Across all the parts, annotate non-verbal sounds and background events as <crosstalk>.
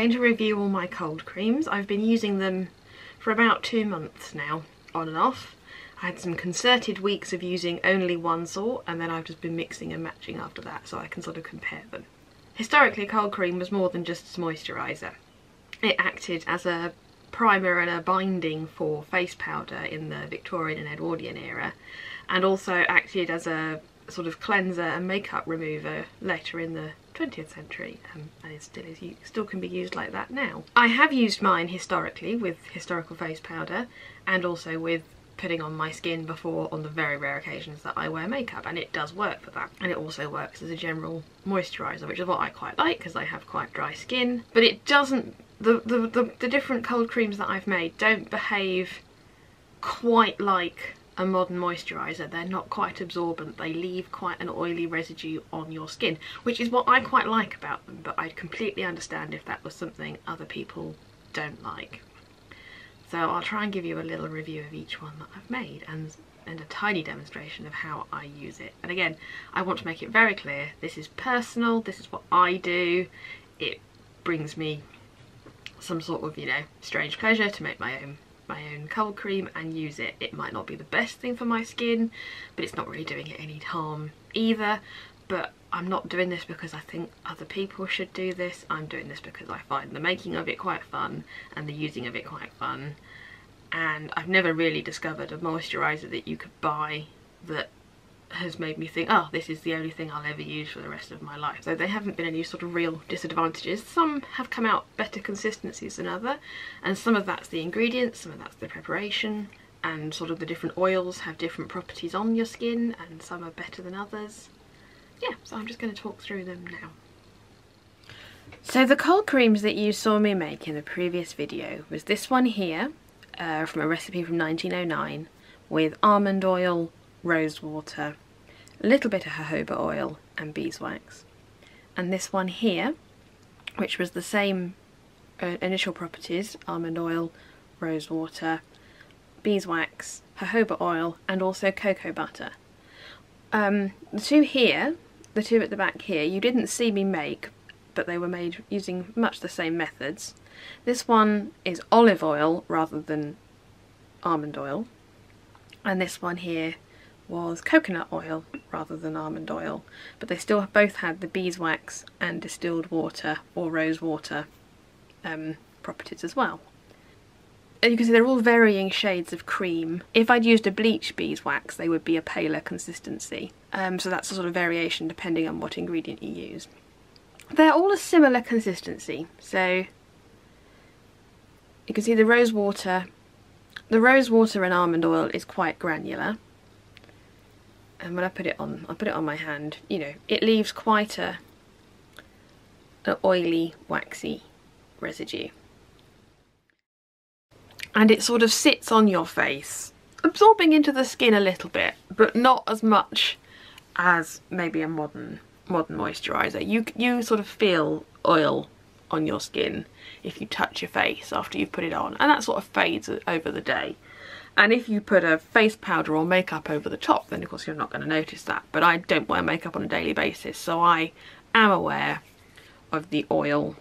going to review all my cold creams. I've been using them for about two months now, on and off. I had some concerted weeks of using only one sort and then I've just been mixing and matching after that so I can sort of compare them. Historically cold cream was more than just a moisturiser. It acted as a primer and a binding for face powder in the Victorian and Edwardian era and also acted as a sort of cleanser and makeup remover later in the 20th century um, and it still is still can be used like that now. I have used mine historically with historical face powder and also with putting on my skin before on the very rare occasions that I wear makeup and it does work for that and it also works as a general moisturiser which is what I quite like because I have quite dry skin but it doesn't the, the, the, the different cold creams that I've made don't behave quite like a modern moisturiser. They're not quite absorbent. They leave quite an oily residue on your skin, which is what I quite like about them, but I'd completely understand if that was something other people don't like. So I'll try and give you a little review of each one that I've made and, and a tiny demonstration of how I use it. And again, I want to make it very clear, this is personal, this is what I do. It brings me some sort of, you know, strange pleasure to make my own my own cold cream and use it. It might not be the best thing for my skin, but it's not really doing it any harm either. But I'm not doing this because I think other people should do this. I'm doing this because I find the making of it quite fun and the using of it quite fun. And I've never really discovered a moisturiser that you could buy that has made me think, oh, this is the only thing I'll ever use for the rest of my life. So there haven't been any sort of real disadvantages. Some have come out better consistencies than other, and some of that's the ingredients, some of that's the preparation, and sort of the different oils have different properties on your skin, and some are better than others. Yeah, so I'm just going to talk through them now. So the cold creams that you saw me make in the previous video was this one here, uh, from a recipe from 1909, with almond oil, rose water, a little bit of jojoba oil and beeswax. And this one here, which was the same uh, initial properties, almond oil, rose water, beeswax, jojoba oil and also cocoa butter. Um, the two here, the two at the back here, you didn't see me make but they were made using much the same methods. This one is olive oil rather than almond oil and this one here was coconut oil rather than almond oil but they still both had the beeswax and distilled water or rose water um, properties as well. you can see they're all varying shades of cream. If I'd used a bleach beeswax they would be a paler consistency um, so that's a sort of variation depending on what ingredient you use. They're all a similar consistency so you can see the rose water the rose water and almond oil is quite granular Um, and when I put it on, I put it on my hand, you know, it leaves quite a oily, waxy residue. And it sort of sits on your face, absorbing into the skin a little bit, but not as much as maybe a modern modern moisturiser. You, you sort of feel oil on your skin if you touch your face after you've put it on, and that sort of fades over the day. And if you put a face powder or makeup over the top, then of course you're not going to notice that. But I don't wear makeup on a daily basis, so I am aware of the oil,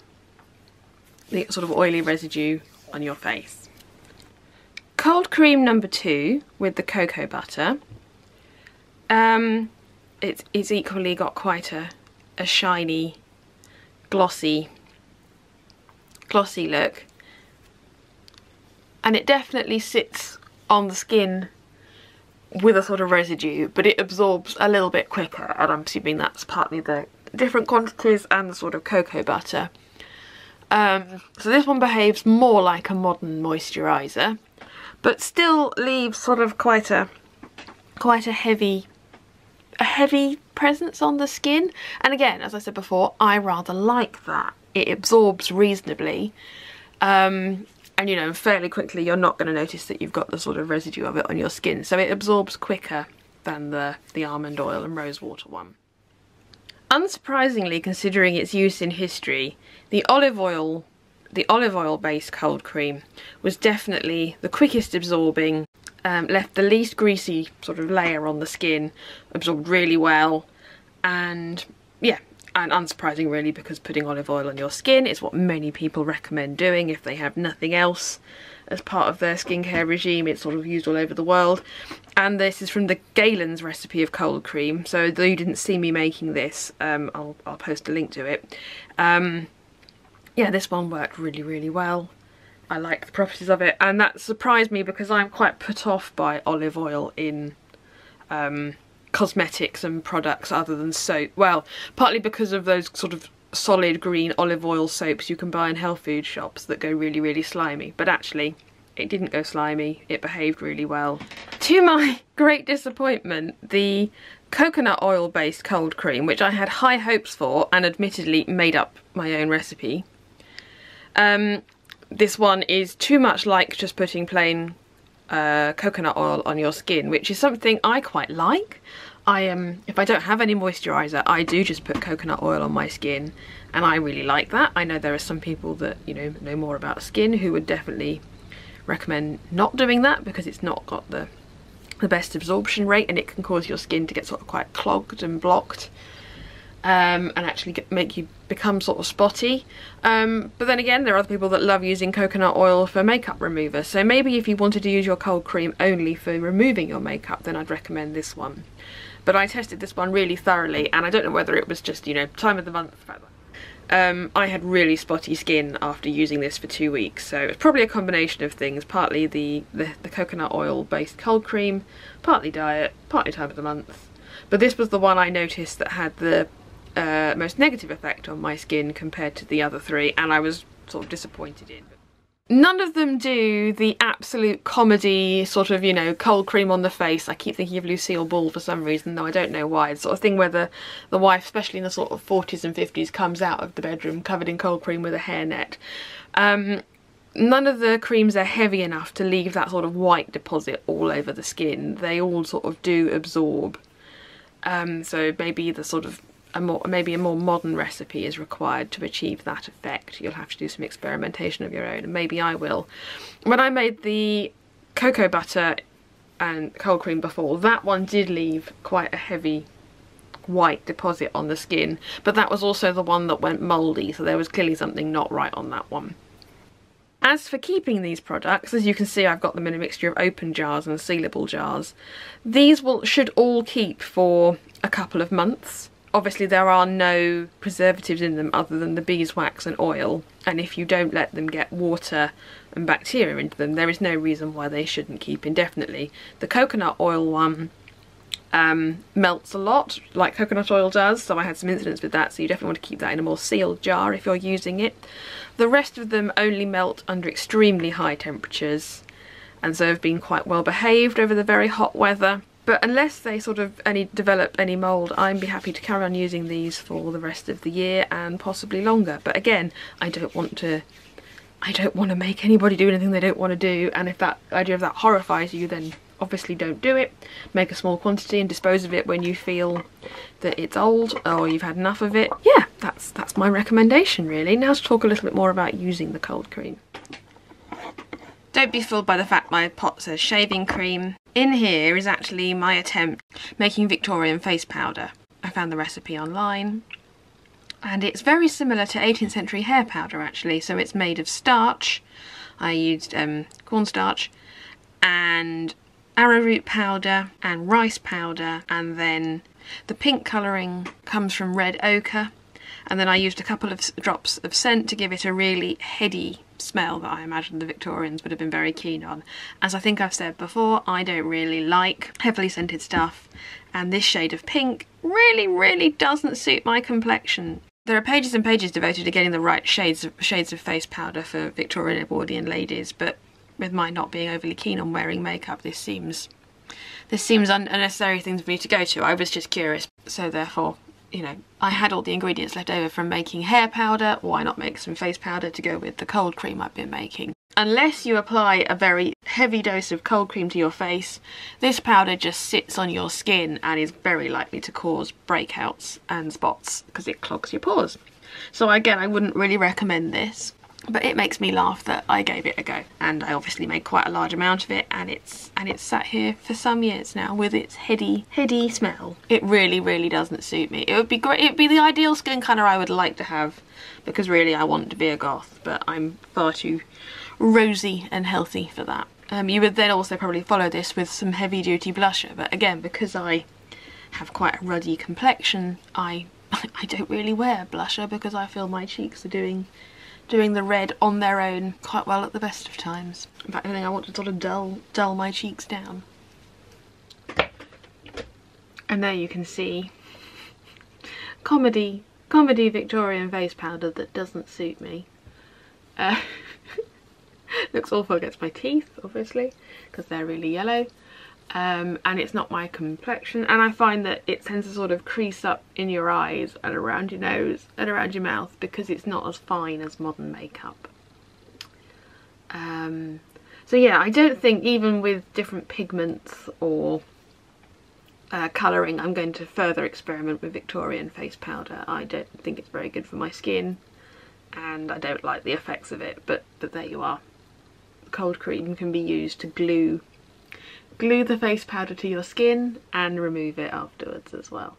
the sort of oily residue on your face. Cold cream number two with the cocoa butter. Um, it's, it's equally got quite a, a shiny, glossy, glossy look. And it definitely sits on the skin with a sort of residue, but it absorbs a little bit quicker, and I'm assuming that's partly the different quantities and the sort of cocoa butter. Um, so this one behaves more like a modern moisturiser, but still leaves sort of quite a quite a heavy a heavy presence on the skin. And again, as I said before, I rather like that. It absorbs reasonably. Um, and you know fairly quickly you're not going to notice that you've got the sort of residue of it on your skin. So it absorbs quicker than the the almond oil and rose water one. Unsurprisingly considering its use in history the olive oil the olive oil based cold cream was definitely the quickest absorbing um, left the least greasy sort of layer on the skin absorbed really well and yeah and unsurprising really because putting olive oil on your skin is what many people recommend doing if they have nothing else as part of their skincare regime. It's sort of used all over the world. And this is from the Galen's recipe of cold cream. So though you didn't see me making this, um, I'll, I'll post a link to it. Um, yeah, this one worked really, really well. I like the properties of it and that surprised me because I'm quite put off by olive oil in um, cosmetics and products other than soap. Well, partly because of those sort of solid green olive oil soaps you can buy in health food shops that go really, really slimy. But actually, it didn't go slimy. It behaved really well. To my <laughs> great disappointment, the coconut oil based cold cream, which I had high hopes for and admittedly made up my own recipe, um, this one is too much like just putting plain uh, coconut oil on your skin, which is something I quite like. I um, if I don't have any moisturiser, I do just put coconut oil on my skin, and I really like that. I know there are some people that you know know more about skin who would definitely recommend not doing that because it's not got the the best absorption rate and it can cause your skin to get sort of quite clogged and blocked um, and actually get, make you become sort of spotty. Um, but then again, there are other people that love using coconut oil for makeup remover. So maybe if you wanted to use your cold cream only for removing your makeup, then I'd recommend this one. But I tested this one really thoroughly, and I don't know whether it was just, you know, time of the month. Um, I had really spotty skin after using this for two weeks, so it's probably a combination of things. Partly the, the, the coconut oil based cold cream, partly diet, partly time of the month. But this was the one I noticed that had the uh, most negative effect on my skin compared to the other three and I was sort of disappointed in. None of them do the absolute comedy sort of, you know, cold cream on the face. I keep thinking of Lucille Ball for some reason, though I don't know why. It's sort of thing where the, the wife, especially in the sort of 40s and 50s, comes out of the bedroom covered in cold cream with a hairnet. Um, none of the creams are heavy enough to leave that sort of white deposit all over the skin. They all sort of do absorb. Um, so maybe the sort of a more maybe a more modern recipe is required to achieve that effect. You'll have to do some experimentation of your own, and maybe I will. When I made the cocoa butter and cold cream before, that one did leave quite a heavy white deposit on the skin, but that was also the one that went mouldy, so there was clearly something not right on that one. As for keeping these products, as you can see I've got them in a mixture of open jars and sealable jars. These will should all keep for a couple of months obviously there are no preservatives in them other than the beeswax and oil and if you don't let them get water and bacteria into them there is no reason why they shouldn't keep indefinitely. The coconut oil one um, melts a lot like coconut oil does so I had some incidents with that so you definitely want to keep that in a more sealed jar if you're using it. The rest of them only melt under extremely high temperatures and so have been quite well behaved over the very hot weather but unless they sort of any develop any mould, I'd be happy to carry on using these for the rest of the year and possibly longer. But again, I don't want to I don't want to make anybody do anything they don't want to do and if that idea of that horrifies you then obviously don't do it. Make a small quantity and dispose of it when you feel that it's old or you've had enough of it. Yeah, that's that's my recommendation really. Now to talk a little bit more about using the cold cream. Don't be fooled by the fact my pot says shaving cream. In here is actually my attempt making Victorian face powder. I found the recipe online and it's very similar to 18th century hair powder actually. So it's made of starch. I used um, cornstarch and arrowroot powder and rice powder and then the pink colouring comes from red ochre. And then I used a couple of drops of scent to give it a really heady smell that I imagine the Victorians would have been very keen on. As I think I've said before, I don't really like heavily scented stuff and this shade of pink really, really doesn't suit my complexion. There are pages and pages devoted to getting the right shades of, shades of face powder for Victorian Edwardian ladies, but with my not being overly keen on wearing makeup, this seems this seems an unnecessary thing for me to go to. I was just curious, so therefore you know, I had all the ingredients left over from making hair powder, why not make some face powder to go with the cold cream I've been making. Unless you apply a very heavy dose of cold cream to your face, this powder just sits on your skin and is very likely to cause breakouts and spots because it clogs your pores. So again, I wouldn't really recommend this. But it makes me laugh that I gave it a go and I obviously made quite a large amount of it and it's and it's sat here for some years now with its heady heady smell. It really really doesn't suit me. It would be great it'd be the ideal skin colour I would like to have because really I want to be a goth but I'm far too rosy and healthy for that. Um, you would then also probably follow this with some heavy duty blusher but again because I have quite a ruddy complexion I <laughs> I don't really wear blusher because I feel my cheeks are doing doing the red on their own quite well at the best of times. In fact, I think I want to sort of dull, dull my cheeks down. And there you can see comedy, comedy Victorian face powder that doesn't suit me. Uh, <laughs> looks awful against my teeth, obviously, because they're really yellow um, and it's not my complexion and I find that it tends to sort of crease up in your eyes and around your nose and around your mouth because it's not as fine as modern makeup. Um, so yeah, I don't think even with different pigments or uh, colouring I'm going to further experiment with Victorian face powder. I don't think it's very good for my skin and I don't like the effects of it but, but there you are. Cold cream can be used to glue glue the face powder to your skin and remove it afterwards as well.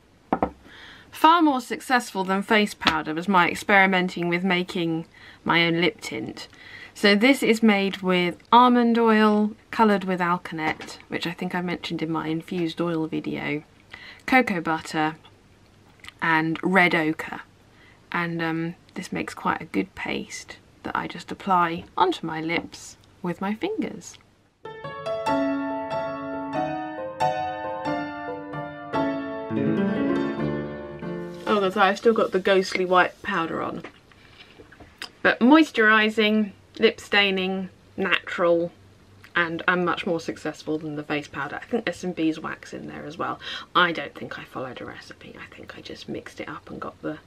Far more successful than face powder was my experimenting with making my own lip tint. So this is made with almond oil coloured with alkanet, which I think I mentioned in my infused oil video, cocoa butter and red ochre. And um, this makes quite a good paste that I just apply onto my lips with my fingers. So I've still got the ghostly white powder on. But moisturising, lip staining, natural, and I'm much more successful than the face powder. I think there's some beeswax in there as well. I don't think I followed a recipe. I think I just mixed it up and got the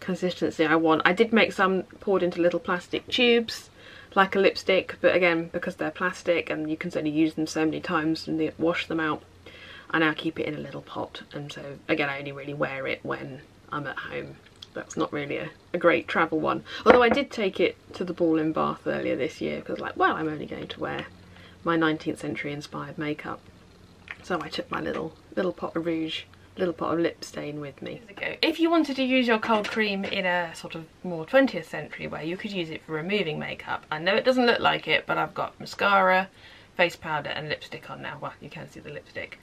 consistency I want. I did make some poured into little plastic tubes like a lipstick, but again, because they're plastic and you can only use them so many times and wash them out, I now keep it in a little pot. And so, again, I only really wear it when I'm at home. That's not really a, a great travel one. Although I did take it to the ball in Bath earlier this year because like, well, I'm only going to wear my 19th century inspired makeup. So I took my little little pot of rouge, little pot of lip stain with me. If you wanted to use your cold cream in a sort of more 20th century way, you could use it for removing makeup. I know it doesn't look like it, but I've got mascara, face powder and lipstick on now. Well, you can see the lipstick.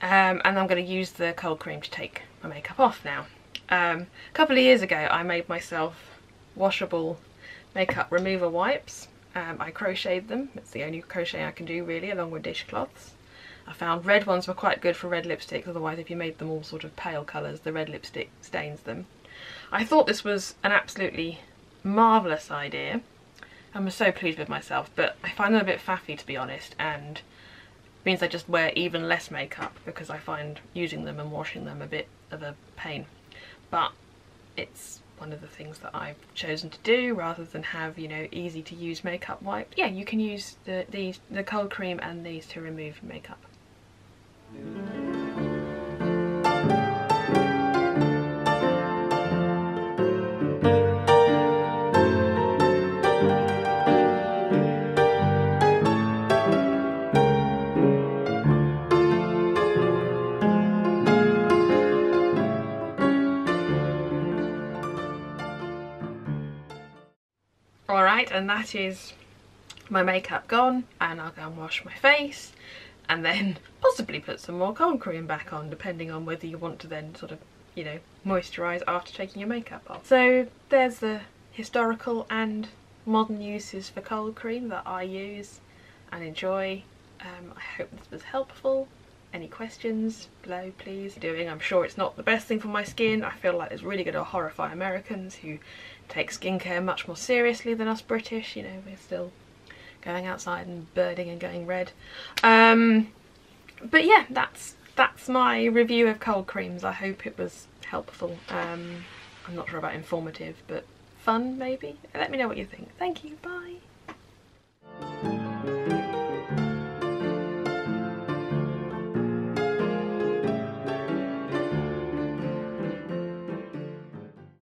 Um, and I'm going to use the cold cream to take my makeup off now. Um, a couple of years ago I made myself washable makeup remover wipes. Um, I crocheted them, it's the only crochet I can do really along with dishcloths. I found red ones were quite good for red lipsticks, otherwise if you made them all sort of pale colours the red lipstick stains them. I thought this was an absolutely marvellous idea and was so pleased with myself but I find them a bit faffy to be honest and means I just wear even less makeup because I find using them and washing them a bit of a pain but it's one of the things that I've chosen to do rather than have you know easy to use makeup wipe. Yeah you can use the these the cold cream and these to remove makeup And that is my makeup gone, and I'll go and wash my face, and then <laughs> possibly put some more cold cream back on, depending on whether you want to then sort of, you know, moisturise after taking your makeup off. So there's the historical and modern uses for cold cream that I use and enjoy. Um, I hope this was helpful. Any questions below please doing. I'm sure it's not the best thing for my skin. I feel like it's really going to horrify Americans who take skincare much more seriously than us British, you know, we're still going outside and birding and going red. Um, but yeah, that's that's my review of cold creams. I hope it was helpful. Um, I'm not sure about informative, but fun maybe. Let me know what you think. Thank you, bye.